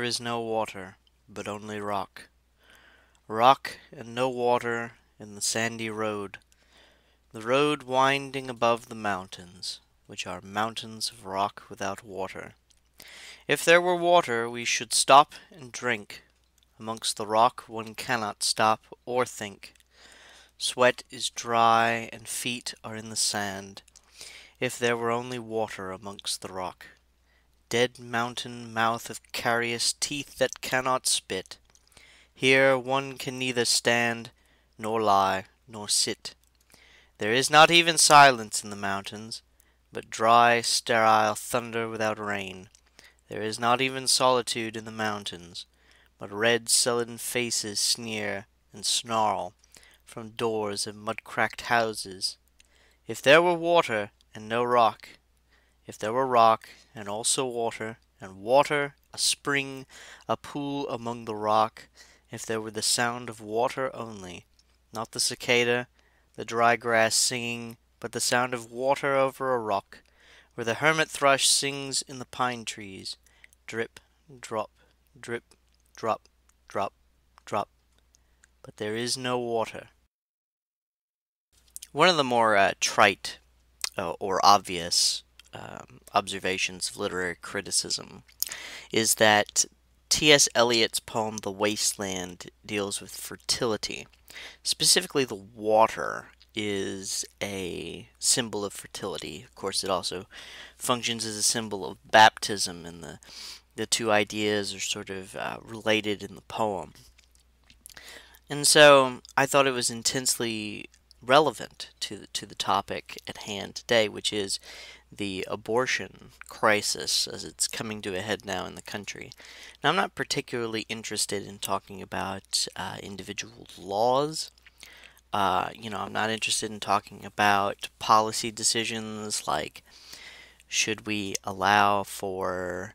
Here is no water, but only rock. Rock and no water in the sandy road, the road winding above the mountains, which are mountains of rock without water. If there were water, we should stop and drink. Amongst the rock one cannot stop or think. Sweat is dry and feet are in the sand. If there were only water amongst the rock. Dead mountain mouth of carious teeth that cannot spit. Here one can neither stand, nor lie, nor sit. There is not even silence in the mountains, but dry, sterile thunder without rain. There is not even solitude in the mountains, but red, sullen faces sneer and snarl from doors of mud-cracked houses. If there were water and no rock, if there were rock and also water, and water, a spring, a pool among the rock, if there were the sound of water only, not the cicada, the dry grass singing, but the sound of water over a rock, where the hermit thrush sings in the pine trees, drip, drop, drip, drop, drop, drop, but there is no water. One of the more uh, trite uh, or obvious um, observations of literary criticism is that T.S. Eliot's poem The Wasteland deals with fertility. Specifically, the water is a symbol of fertility. Of course, it also functions as a symbol of baptism, and the, the two ideas are sort of uh, related in the poem. And so I thought it was intensely relevant to, to the topic at hand today, which is the abortion crisis as it's coming to a head now in the country. Now, I'm not particularly interested in talking about uh, individual laws. Uh, you know, I'm not interested in talking about policy decisions like should we allow for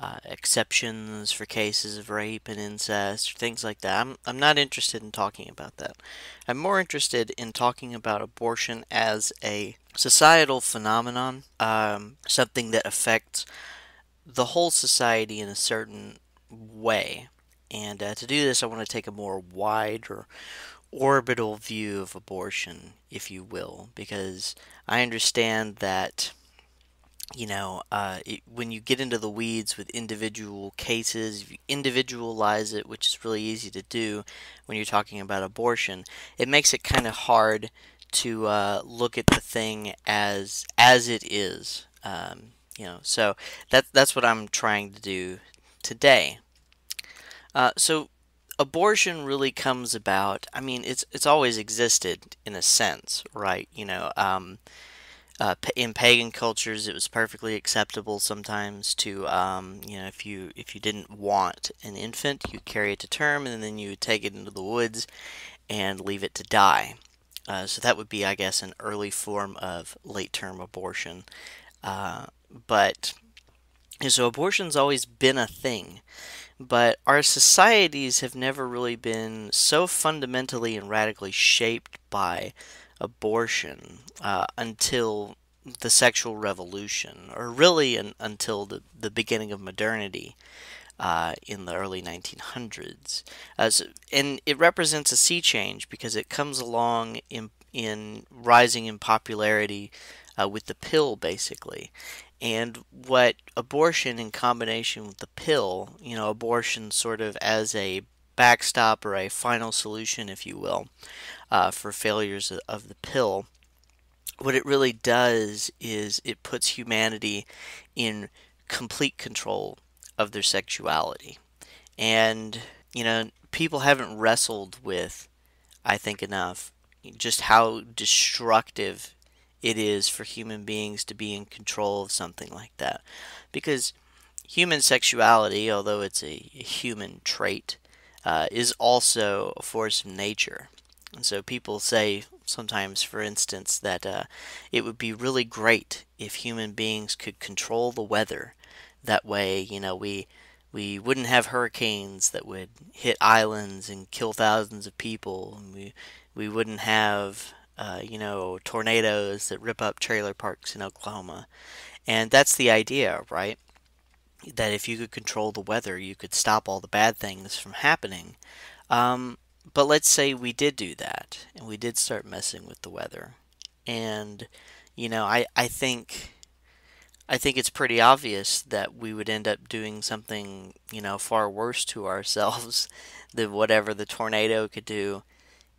uh, exceptions for cases of rape and incest, things like that. I'm, I'm not interested in talking about that. I'm more interested in talking about abortion as a societal phenomenon, um, something that affects the whole society in a certain way. And uh, to do this, I want to take a more wide or orbital view of abortion, if you will, because I understand that you know, uh, it, when you get into the weeds with individual cases, if you individualize it, which is really easy to do when you're talking about abortion, it makes it kind of hard to uh, look at the thing as as it is. Um, you know, so that that's what I'm trying to do today. Uh, so abortion really comes about. I mean, it's it's always existed in a sense, right? You know. Um, uh, in pagan cultures, it was perfectly acceptable sometimes to, um, you know, if you if you didn't want an infant, you carry it to term, and then you would take it into the woods and leave it to die. Uh, so that would be, I guess, an early form of late-term abortion. Uh, but so abortion's always been a thing, but our societies have never really been so fundamentally and radically shaped by abortion uh, until the sexual revolution, or really an, until the, the beginning of modernity uh, in the early 1900s. Uh, and it represents a sea change because it comes along in, in rising in popularity uh, with the pill, basically. And what abortion in combination with the pill, you know, abortion sort of as a backstop or a final solution, if you will, uh, for failures of the pill, what it really does is it puts humanity in complete control of their sexuality. And, you know, people haven't wrestled with, I think, enough just how destructive it is for human beings to be in control of something like that. Because human sexuality, although it's a human trait, uh, is also a force of nature. And so people say sometimes, for instance, that uh, it would be really great if human beings could control the weather. That way, you know, we we wouldn't have hurricanes that would hit islands and kill thousands of people. And we we wouldn't have uh, you know tornadoes that rip up trailer parks in Oklahoma. And that's the idea, right? That if you could control the weather, you could stop all the bad things from happening. Um, but let's say we did do that and we did start messing with the weather. And, you know, I, I think I think it's pretty obvious that we would end up doing something, you know, far worse to ourselves than whatever the tornado could do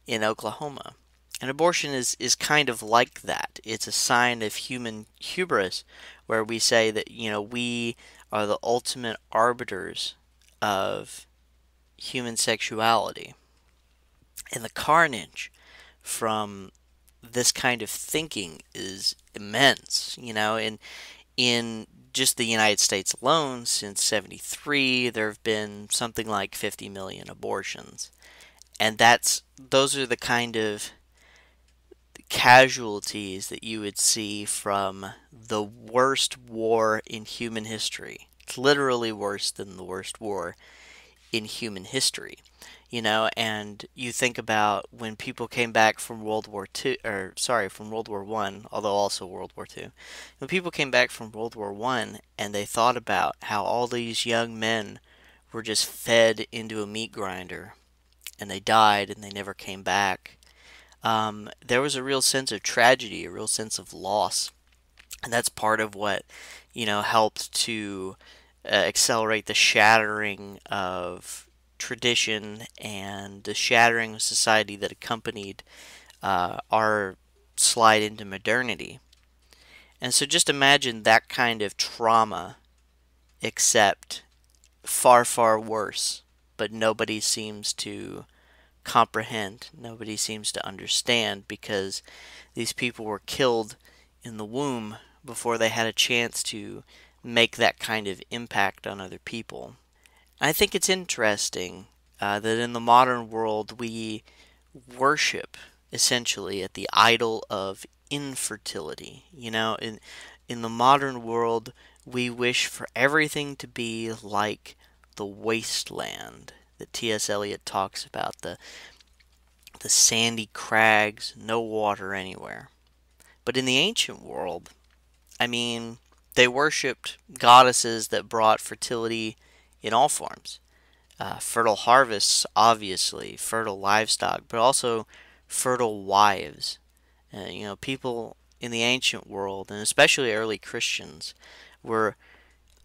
in Oklahoma. And abortion is, is kind of like that. It's a sign of human hubris where we say that, you know, we are the ultimate arbiters of human sexuality. And the carnage from this kind of thinking is immense, you know, and in just the United States alone, since 73, there have been something like 50 million abortions. And that's those are the kind of casualties that you would see from the worst war in human history. It's literally worse than the worst war in human history you know and you think about when people came back from world war two or sorry from world war one although also world war two when people came back from world war one and they thought about how all these young men were just fed into a meat grinder and they died and they never came back um, there was a real sense of tragedy a real sense of loss and that's part of what you know helped to uh, accelerate the shattering of tradition and the shattering of society that accompanied uh, our slide into modernity. And so just imagine that kind of trauma, except far, far worse, but nobody seems to comprehend, nobody seems to understand because these people were killed in the womb before they had a chance to make that kind of impact on other people. I think it's interesting uh, that in the modern world we worship essentially at the idol of infertility. You know, in in the modern world we wish for everything to be like the wasteland that T.S. Eliot talks about the the sandy crags, no water anywhere. But in the ancient world, I mean, they worshipped goddesses that brought fertility in all forms. Uh, fertile harvests, obviously, fertile livestock, but also fertile wives. Uh, you know, people in the ancient world, and especially early Christians, were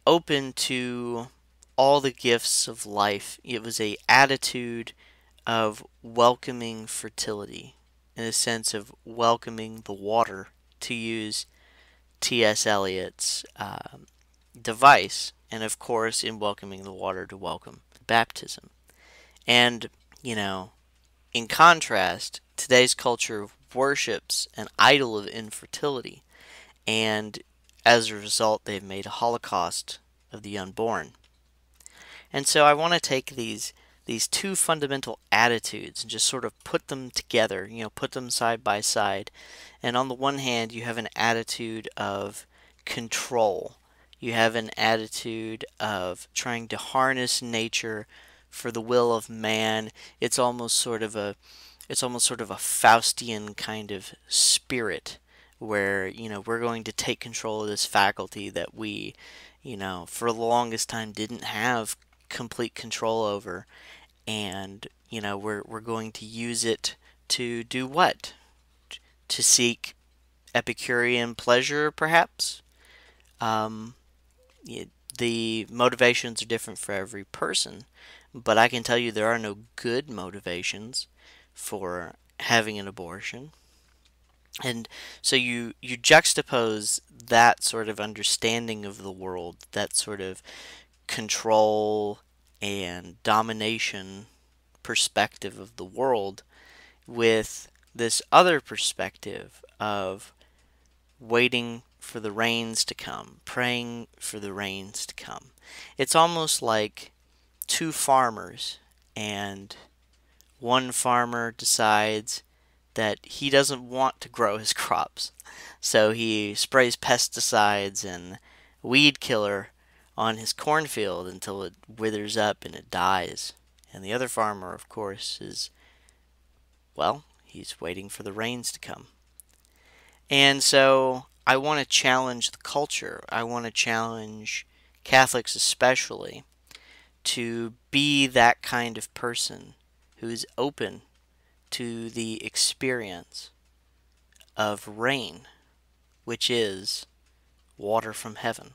open to all the gifts of life. It was a attitude of welcoming fertility, in a sense of welcoming the water, to use T.S. Eliot's uh, device and of course in welcoming the water to welcome baptism. And, you know, in contrast, today's culture worships an idol of infertility, and as a result, they've made a holocaust of the unborn. And so I want to take these these two fundamental attitudes and just sort of put them together, you know, put them side by side. And on the one hand, you have an attitude of control you have an attitude of trying to harness nature for the will of man. It's almost sort of a it's almost sort of a Faustian kind of spirit where, you know, we're going to take control of this faculty that we, you know, for the longest time didn't have complete control over and, you know, we're we're going to use it to do what? To seek Epicurean pleasure, perhaps? Um, the motivations are different for every person, but I can tell you there are no good motivations for having an abortion. And so you you juxtapose that sort of understanding of the world, that sort of control and domination perspective of the world with this other perspective of waiting for the rains to come, praying for the rains to come. It's almost like two farmers, and one farmer decides that he doesn't want to grow his crops. So he sprays pesticides and weed killer on his cornfield until it withers up and it dies. And the other farmer, of course, is, well, he's waiting for the rains to come. And so I want to challenge the culture. I want to challenge Catholics especially, to be that kind of person who is open to the experience of rain, which is water from heaven.